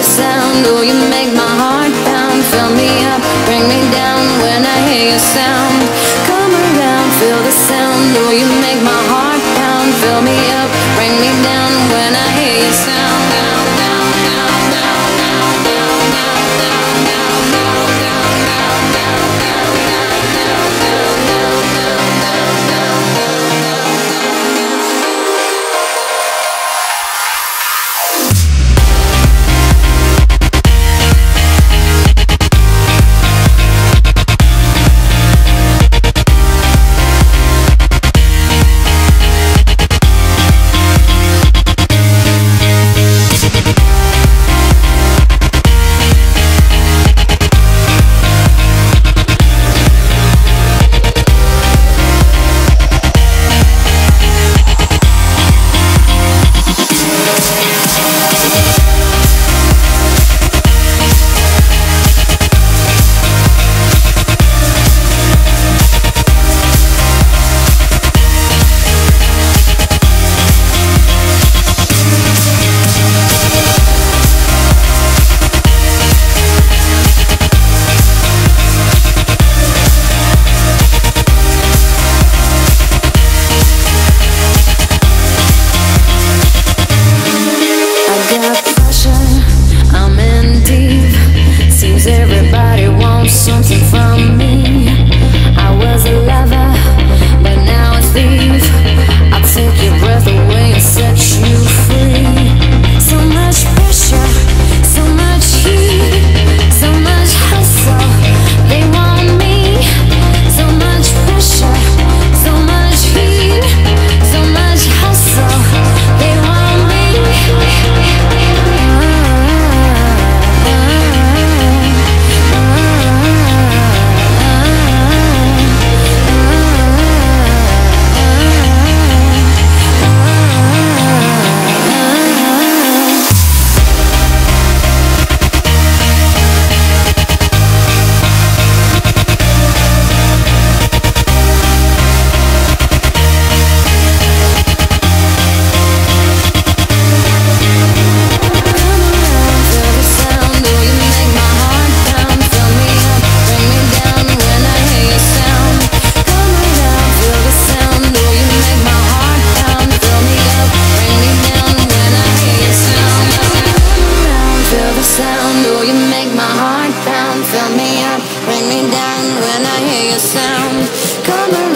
the sound. Oh, you make my heart pound. Fill me up, bring me down when I hear your sound. Come around, feel the sound. Oh, you make my heart pound. Fill me up, bring me down when I hear your sound. my heart pound Fill me up, bring me down when I hear your sound. Come around